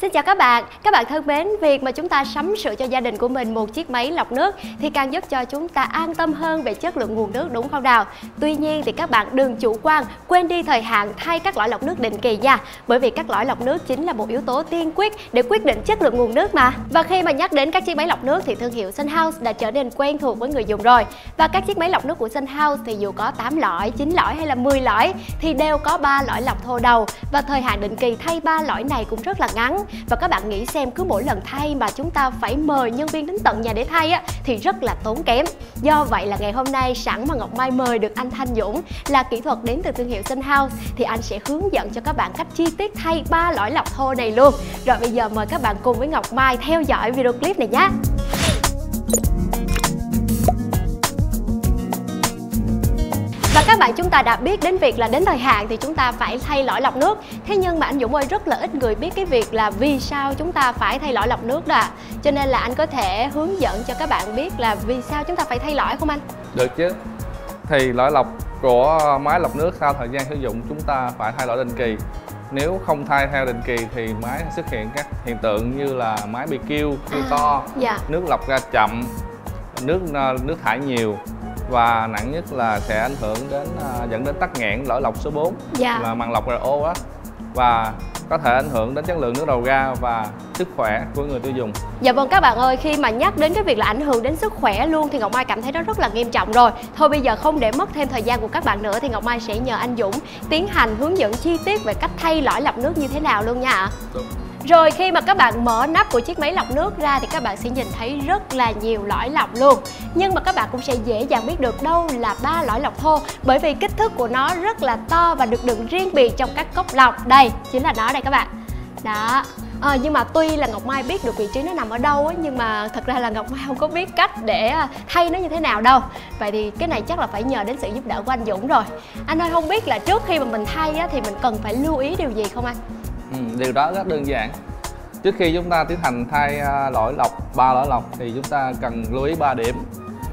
Xin chào các bạn, các bạn thân mến, việc mà chúng ta sắm sửa cho gia đình của mình một chiếc máy lọc nước thì càng giúp cho chúng ta an tâm hơn về chất lượng nguồn nước đúng không nào? Tuy nhiên thì các bạn đừng chủ quan, quên đi thời hạn thay các lõi lọc nước định kỳ nha, bởi vì các lõi lọc nước chính là một yếu tố tiên quyết để quyết định chất lượng nguồn nước mà. Và khi mà nhắc đến các chiếc máy lọc nước thì thương hiệu Sunhouse đã trở nên quen thuộc với người dùng rồi. Và các chiếc máy lọc nước của Sunhouse thì dù có 8 lõi, 9 lõi hay là 10 lõi thì đều có 3 lõi lọc thô đầu và thời hạn định kỳ thay 3 lõi này cũng rất là ngắn và các bạn nghĩ xem, cứ mỗi lần thay mà chúng ta phải mời nhân viên đến tận nhà để thay á, thì rất là tốn kém. Do vậy là ngày hôm nay, sẵn mà Ngọc Mai mời được anh Thanh Dũng là kỹ thuật đến từ thương hiệu sinh House thì anh sẽ hướng dẫn cho các bạn cách chi tiết thay ba lõi lọc thô này luôn. Rồi bây giờ mời các bạn cùng với Ngọc Mai theo dõi video clip này nhé. Bạn chúng ta đã biết đến việc là đến thời hạn thì chúng ta phải thay lõi lọc nước. Thế nhưng mà anh Dũng ơi rất là ít người biết cái việc là vì sao chúng ta phải thay lõi lọc nước đó Cho nên là anh có thể hướng dẫn cho các bạn biết là vì sao chúng ta phải thay lõi không anh? Được chứ. Thì lõi lọc của máy lọc nước sau thời gian sử dụng chúng ta phải thay lõi định kỳ. Nếu không thay theo định kỳ thì máy sẽ xuất hiện các hiện tượng như là máy bị kêu, kêu à, to, dạ. nước lọc ra chậm, nước nước thải nhiều và nặng nhất là sẽ ảnh hưởng đến uh, dẫn đến tắc nghẽn lõi lọc số 4 dạ. là màng lọc RO á và có thể ảnh hưởng đến chất lượng nước đầu ra và sức khỏe của người tiêu dùng. Dạ vâng các bạn ơi, khi mà nhắc đến cái việc là ảnh hưởng đến sức khỏe luôn thì Ngọc Mai cảm thấy nó rất là nghiêm trọng rồi. Thôi bây giờ không để mất thêm thời gian của các bạn nữa thì Ngọc Mai sẽ nhờ anh Dũng tiến hành hướng dẫn chi tiết về cách thay lõi lọc nước như thế nào luôn nha ạ. Đúng. Rồi khi mà các bạn mở nắp của chiếc máy lọc nước ra thì các bạn sẽ nhìn thấy rất là nhiều lõi lọc luôn. Nhưng mà các bạn cũng sẽ dễ dàng biết được đâu là ba lõi lọc thô Bởi vì kích thước của nó rất là to và được đựng riêng biệt trong các cốc lọc. Đây, chính là nó đây các bạn. Đó. À, nhưng mà tuy là Ngọc Mai biết được vị trí nó nằm ở đâu ấy, nhưng mà thật ra là Ngọc Mai không có biết cách để ờ, thay nó như thế nào đâu. Vậy thì cái này chắc là phải nhờ đến sự giúp đỡ của anh Dũng rồi. Anh ơi không biết là trước khi mà mình thay á, thì mình cần phải lưu ý điều gì không anh? Ừ, điều đó rất đơn giản. Trước khi chúng ta tiến hành thay à, lõi lọc ba lõi lọc thì chúng ta cần lưu ý 3 điểm.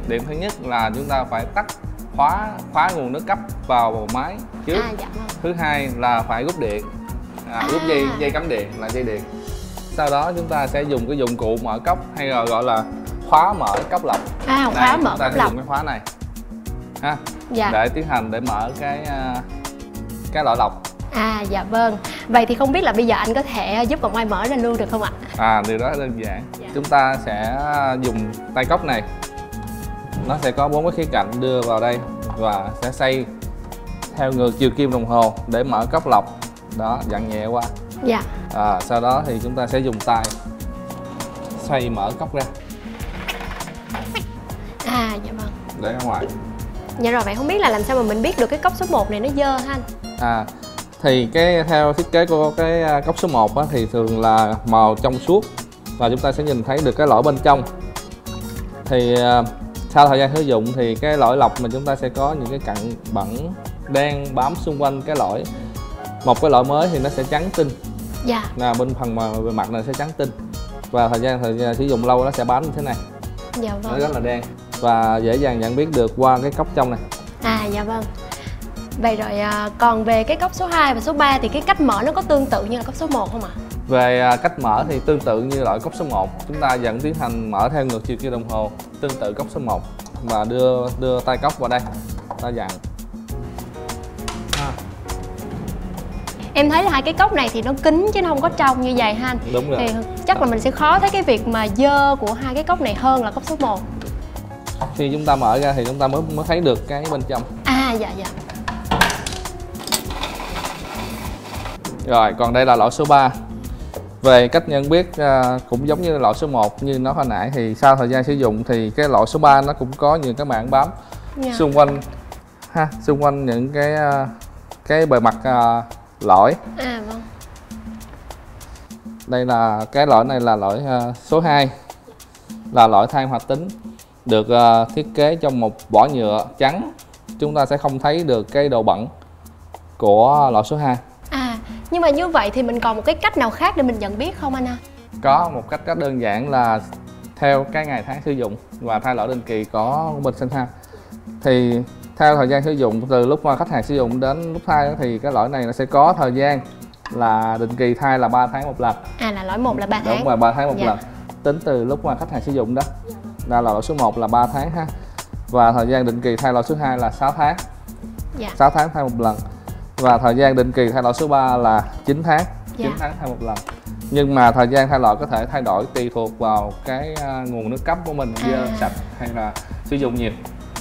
Điểm thứ nhất là chúng ta phải tắt khóa khóa nguồn nước cấp vào máy trước. À, dạ vâng. thứ hai là phải rút điện. À, à. rút dây dây cắm điện là dây điện. Sau đó chúng ta sẽ dùng cái dụng cụ mở cốc hay là gọi là khóa mở cốc lọc. À khóa Đây, mở chúng ta lọc dùng cái khóa này. Ha? Dạ. để tiến hành để mở cái à, cái lõi lọc À dạ vâng. Vậy thì không biết là bây giờ anh có thể giúp Ngọc Mai mở ra luôn được không ạ? À điều đó đơn giản. Dạ. Chúng ta sẽ dùng tay cốc này. Nó sẽ có bốn cái khía cạnh đưa vào đây Và sẽ xoay theo ngược chiều kim đồng hồ để mở cốc lọc. Đó dặn nhẹ qua Dạ. À, Sau đó thì chúng ta sẽ dùng tay xoay mở cốc ra. À dạ vâng. Để ra ngoài. Dạ rồi vậy không biết là làm sao mà mình biết được cái cốc số 1 này nó dơ ha anh? À thì cái theo thiết kế của cái à, cốc số 1 á, thì thường là màu trong suốt và chúng ta sẽ nhìn thấy được cái lõi bên trong. Thì à, sau thời gian sử dụng thì cái lõi lọc mà chúng ta sẽ có những cái cặn bẩn đen bám xung quanh cái lõi một cái lõi mới thì nó sẽ trắng tinh. Dạ. Là bên phần mà bề mặt này sẽ trắng tinh. Và thời gian thời gian sử dụng lâu nó sẽ bám như thế này. Dạ vâng. nó rất là đen và dễ dàng nhận biết được qua cái cốc trong này. À dạ vâng Vậy rồi à, còn về cái cốc số 2 và số 3 thì cái cách mở nó có tương tự như là cốc số 1 không ạ? À? Về cách mở thì tương tự như loại cốc số 1 Chúng ta vẫn tiến hành mở theo ngược chiều kim đồng hồ Tương tự cốc số 1 Và đưa đưa tay cốc vào đây. Ta dặn. À. Em thấy là hai cái cốc này thì nó kín chứ nó không có trong như vậy ha anh. Đúng rồi. Thì chắc là mình sẽ khó thấy cái việc mà dơ của hai cái cốc này hơn là cốc số 1 Khi chúng ta mở ra thì chúng ta mới mới thấy được cái bên trong. À dạ dạ Rồi còn đây là loại số 3 Về cách nhận biết uh, cũng giống như loại số 1 như nó hồi nãy thì sau thời gian sử dụng thì cái loại số 3 nó cũng có những cái mảng bám yeah. Dạ. xung quanh ha xung quanh những cái uh, cái bề mặt uh, lõi. À vâng. Đây là cái lõi này là lõi uh, số 2 là lõi than hoạt tính được uh, thiết kế trong một vỏ nhựa trắng chúng ta sẽ không thấy được cái độ bẩn của loại số 2 nhưng mà như vậy thì mình còn một cái cách nào khác để mình nhận biết không anh ha? Có một cách rất đơn giản là theo cái ngày tháng sử dụng và thay lõi định kỳ có bên sinh ha thì theo thời gian sử dụng từ lúc mà khách hàng sử dụng đến lúc thay thì cái lõi này nó sẽ có thời gian là định kỳ thay là 3 tháng một lần À là lõi 1 là 3 tháng. đúng rồi 3 tháng một Dạ. lần tính từ lúc mà khách hàng sử dụng đó là loại số 1 là 3 tháng ha và thời gian định kỳ thay loại số 2 là 6 tháng Dạ. 6 tháng thay một lần và thời gian định kỳ thay loại số 3 là 9 tháng 9 Dạ. tháng thay một lần nhưng mà thời gian thay loại có thể thay đổi tùy thuộc vào cái à, nguồn nước cấp của mình À. sạch hay là sử dụng nhiều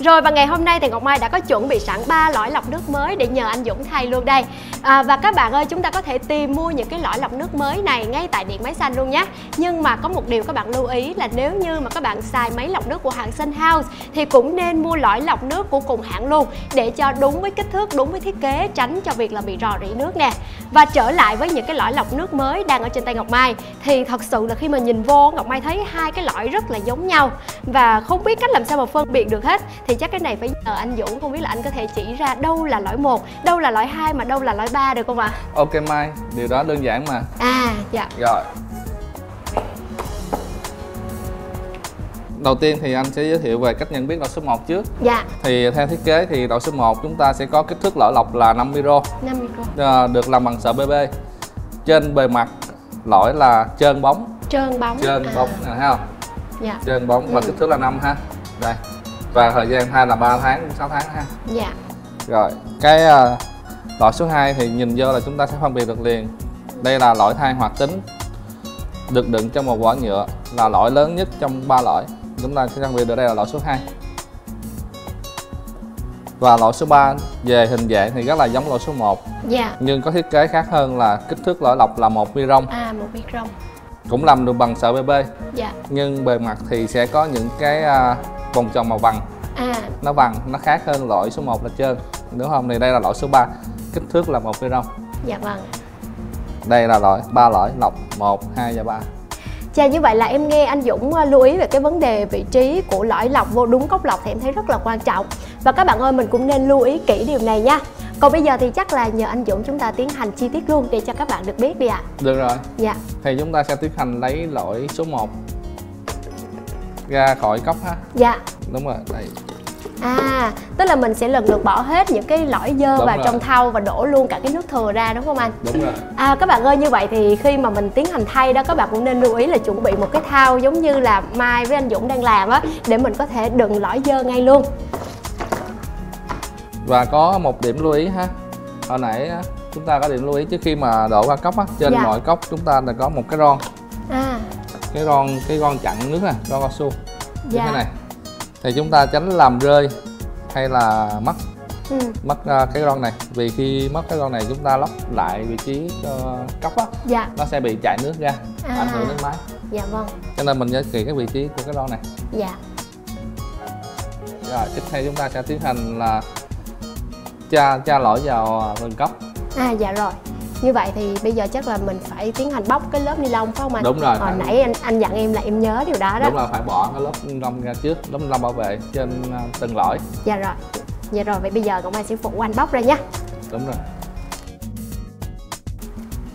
rồi và ngày hôm nay thì Ngọc Mai đã có chuẩn bị sẵn 3 lõi lọc nước mới để nhờ anh Dũng thay luôn đây. À, Và các bạn ơi chúng ta có thể tìm mua những cái lõi lọc nước mới này ngay tại Điện Máy Xanh luôn nhé. Nhưng mà có một điều các bạn lưu ý là nếu như mà các bạn xài máy lọc nước của hãng Sun House Thì cũng nên mua lõi lọc nước của cùng hãng luôn Để cho đúng với kích thước, đúng với thiết kế tránh cho việc là bị rò rỉ nước nè. Và trở lại với những cái lõi lọc nước mới đang ở trên tay Ngọc Mai Thì thật sự là khi mà nhìn vô Ngọc Mai thấy hai cái lõi rất là giống nhau. Và không biết cách làm sao mà phân biệt được hết. Thì chắc cái này phải nhờ anh Dũng Không biết là anh có thể chỉ ra đâu là lõi 1 Đâu là lõi 2 mà đâu là lõi 3 được không ạ? ok mai điều đó đơn giản mà. À dạ. Rồi. Đầu tiên thì anh sẽ giới thiệu về cách nhận biết loại số 1 trước. Dạ. Thì theo thiết kế thì loại số 1 chúng ta sẽ có kích thước lõi lọc là 5 micro. 5 micro. À, được làm bằng sợi BB trên bề mặt lõi là trơn bóng. Trơn bóng. Trơn à, bóng nè thấy không? Dạ. Trơn bóng và Ừ. kích thước là 5 ha. Đây và thời gian thay là 3 tháng 6 tháng ha. Dạ. Rồi cái à, loại số 2 thì nhìn vô là chúng ta sẽ phân biệt được liền. Đây là lõi than hoạt tính được đựng trong một vỏ nhựa là lõi lớn nhất trong ba lõi chúng ta sẽ phân biệt được đây là lõi số 2 và lõi số 3 về hình dạng thì rất là giống lõi số 1 Dạ. Nhưng có thiết kế khác hơn là kích thước lõi lọc là một micron. À một micro cũng làm được bằng sợi BB Dạ. Nhưng bề mặt thì sẽ có những cái à, vòng tròn màu vàng. À. Nó vàng nó khác hơn loại số 1 là trơn. Đúng không thì đây là loại số 3 kích thước là một micron dạ vâng. Đây là loại ba loại lọc 1, 2 và 3 Chà như vậy là em nghe anh Dũng ờ, lưu ý về cái vấn đề vị trí của lõi lọc vô đúng cốc lọc thì em thấy rất là quan trọng. Và các bạn ơi mình cũng nên lưu ý kỹ điều này nha. Còn bây giờ thì chắc là nhờ anh Dũng chúng ta tiến hành chi tiết luôn để cho các bạn được biết đi ạ. Được rồi. Dạ. Thì chúng ta sẽ tiến hành lấy loại số 1 ra khỏi cốc ha Dạ đúng rồi đây À, tức là mình sẽ lần lượt bỏ hết những cái lõi dơ Đúng vào rồi. trong thau và đổ luôn cả cái nước thừa ra đúng không anh? đúng rồi À các bạn ơi như vậy thì khi mà mình tiến hành thay đó các bạn cũng nên lưu ý là chuẩn bị một cái thau giống như là Mai với anh Dũng đang làm á để mình có thể đựng lõi dơ ngay luôn. và có một điểm lưu ý ha hồi nãy chúng ta có điểm lưu ý trước khi mà đổ qua cốc á trên Dạ. mọi cốc chúng ta là có một cái ron cái ron cái ron chặn nước nè ron cao su như dạ. thế này thì chúng ta tránh làm rơi hay là mất Ừ, mất à, cái ron này vì khi mất cái ron này chúng ta lắp lại vị trí cho cốc á dạ, nó sẽ bị chảy nước ra À. ảnh hưởng đến máy dạ vâng. cho nên mình nhớ kỹ cái vị trí của cái ron này Dạ. rồi tiếp theo chúng ta sẽ tiến hành là cha cha lõi vào à, phần cốc À dạ rồi. Như vậy thì bây giờ chắc là mình phải tiến hành bóc cái lớp ni lông phải không anh? Đúng rồi, Hồi phải. nãy anh anh dặn em là em nhớ điều đó đó. đúng là phải bỏ cái lớp lông ra trước lớp lông bảo vệ trên à, từng lõi Dạ rồi. Dạ rồi vậy bây giờ Ngọc Mai sẽ phụ anh bóc ra nha. đúng rồi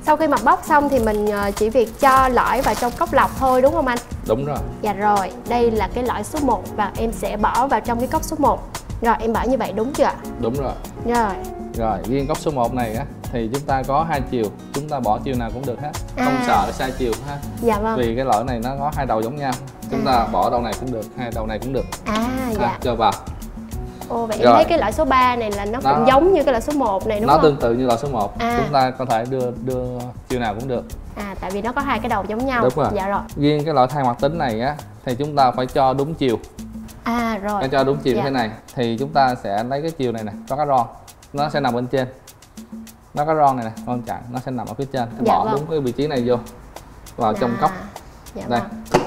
Sau khi mà bóc xong thì mình ờ, chỉ việc cho lõi vào trong cốc lọc thôi đúng không anh? đúng rồi Dạ rồi, đây là cái lõi số 1 và em sẽ bỏ vào trong cái cốc số 1 Rồi em bỏ như vậy đúng chưa ạ? đúng rồi Rồi, rồi riêng cốc số 1 này á thì chúng ta có hai chiều. Chúng ta bỏ chiều nào cũng được hết. Không À. sợ sai chiều ha. Dạ vâng. Vì cái lõi này nó có hai đầu giống nhau. Chúng ta À. bỏ đầu này cũng được hai đầu này cũng được. À ha, dạ, cho vào. Ô vậy em Rồi. thấy cái lõi số 3 này là nó Nó- cũng giống như cái lõi số 1 này đúng nó không? tương tự như loại số 1 À. chúng ta có thể đưa đưa chiều nào cũng được. À tại vì nó có hai cái đầu giống nhau. Đúng rồi. Dạ rồi. Riêng cái loại than hoạt tính này á thì chúng ta phải cho đúng chiều. À rồi. Phải cho đúng chiều Dạ. như thế này. Thì chúng ta sẽ lấy cái chiều này nè có cái ron. Nó sẽ nằm bên trên nó có ron này nè ron chặn nó sẽ nằm ở phía trên. Dạ bỏ vâng. đúng cái vị trí này vô vào trong À, cốc. Dạ đây. vâng.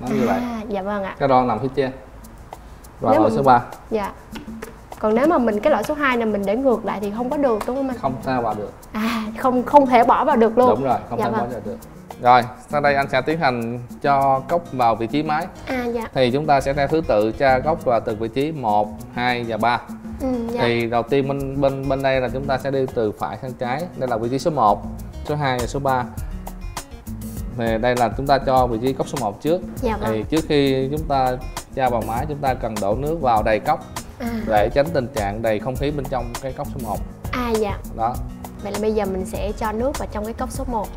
Nó như vậy. À, Dạ vâng ạ. Cái ron nằm phía trên. Và Nếu loại mình- số 3 Dạ. Còn nếu mà mình cái lõi số 2 này mình để ngược lại thì không có được đúng không anh? không sao vào được. À không không thể bỏ vào được luôn. Đúng rồi không Dạ thể bỏ vâng. vào được. Rồi sau đây anh sẽ tiến hành cho cốc vào vị trí máy. À dạ. Thì chúng ta sẽ theo thứ tự tra góc vào từ vị trí 1, 2 và 3 ừ, dạ. thì đầu tiên bên bên bên đây là chúng ta sẽ đi từ phải sang trái đây là vị trí số 1 số 2 và số 3 thì đây là chúng ta cho vị trí cốc số 1 trước. Dạ vâng. thì trước khi chúng ta tra vào máy chúng ta cần đổ nước vào đầy cốc à, để tránh tình trạng đầy không khí bên trong cái cốc số 1 à dạ. Đó. Vậy là bây giờ mình sẽ cho nước vào trong cái cốc số 1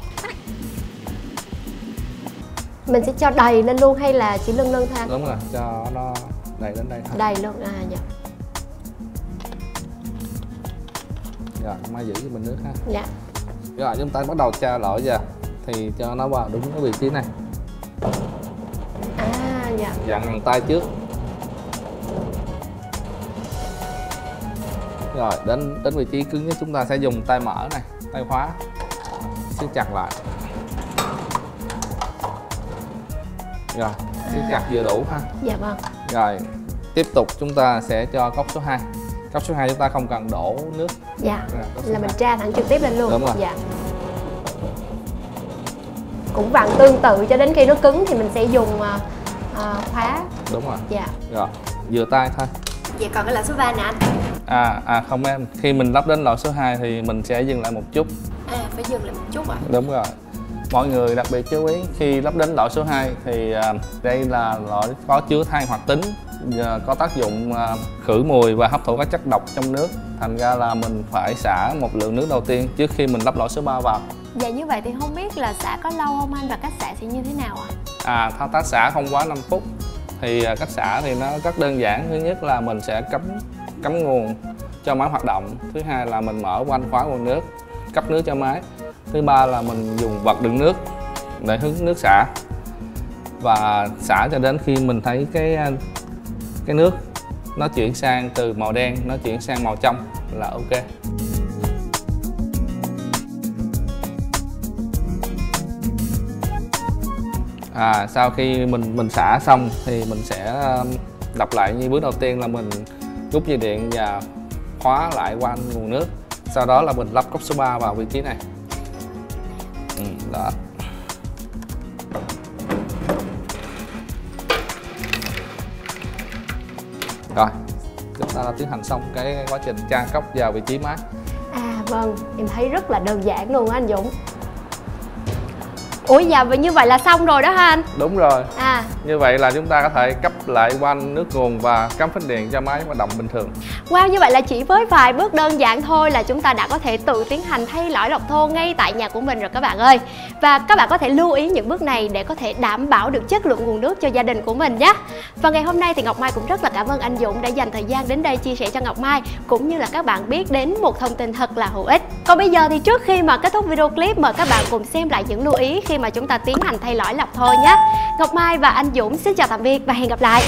Mình sẽ cho đầy lên luôn hay là chỉ lưng lưng thôi đúng rồi cho nó đầy đến đây thôi. Đầy luôn, à dạ rồi mai giữ cho mình nước ha. Dạ. Rồi chúng ta bắt đầu tra lõi vào thì cho nó vào đúng cái vị trí này. À dạ. Dặn bằng tay trước. Rồi đến đến vị trí cứng nhất chúng ta sẽ dùng tay mở này tay khóa. Siết chặt lại. Rồi siết chặt vừa đủ ha. Dạ vâng. Rồi tiếp tục chúng ta sẽ cho cốc số 2 cốc số 2 chúng ta không cần đổ nước. Dạ số Là mình tra thẳng trực tiếp lên luôn. Đúng rồi. Dạ. Cũng vặn tương tự cho đến khi nó cứng thì mình sẽ dùng à, à, khóa. Đúng rồi. Dạ. Rồi vừa tay thôi. Vậy còn cái là số 3 nè anh? À à không em. Khi mình lắp đến loại số 2 thì mình sẽ dừng lại một chút. À phải dừng lại một chút ạ. Đúng rồi mọi người đặc biệt chú ý khi lắp đến loại số 2 thì à, đây là loại có chứa than hoạt tính và có tác dụng à, khử mùi và hấp thụ các chất độc trong nước. Thành ra là mình phải xả một lượng nước đầu tiên trước khi mình lắp loại số 3 vào. Dạ như vậy thì không biết là xả có lâu không anh và cách xả sẽ như thế nào ạ? à thao tác xả không quá 5 phút. Thì à, cách xả thì nó rất đơn giản. Thứ nhất là mình sẽ cắm cắm nguồn cho máy hoạt động. Thứ hai là mình mở van khóa nguồn nước cấp nước cho máy thứ ba là mình dùng vật đựng nước để hứng nước xả. Và xả cho đến khi mình thấy cái cái nước nó chuyển sang từ màu đen, nó chuyển sang màu trong là ok. À sau khi mình mình xả xong thì mình sẽ um, lặp lại như bước đầu tiên là mình rút dây điện và khóa lại quanh nguồn nước. Sau đó là mình lắp cốc số 3 vào vị trí này ừ, đó. Rồi chúng ta đã tiến hành xong cái quá trình tra cốc vào vị trí máy À vâng, em thấy rất là đơn giản luôn á anh Dũng. Ủa dạ vậy như vậy là xong rồi đó ha anh? đúng rồi À như vậy là chúng ta có thể cấp lại quanh nước nguồn và cắm phích điện cho máy hoạt động bình thường Wow, như vậy là chỉ với vài bước đơn giản thôi là chúng ta đã có thể tự tiến hành thay lõi lọc thô ngay tại nhà của mình rồi các bạn ơi. Và các bạn có thể lưu ý những bước này để có thể đảm bảo được chất lượng nguồn nước cho gia đình của mình nhé. Và ngày hôm nay thì Ngọc Mai cũng rất là cảm ơn anh Dũng đã dành thời gian đến đây chia sẻ cho Ngọc Mai cũng như là các bạn biết đến một thông tin thật là hữu ích. Còn bây giờ thì trước khi mà kết thúc video clip mời các bạn cùng xem lại những lưu ý khi mà chúng ta tiến hành thay lõi lọc thôi nhé. Ngọc Mai và anh Dũng xin chào tạm biệt và hẹn gặp lại.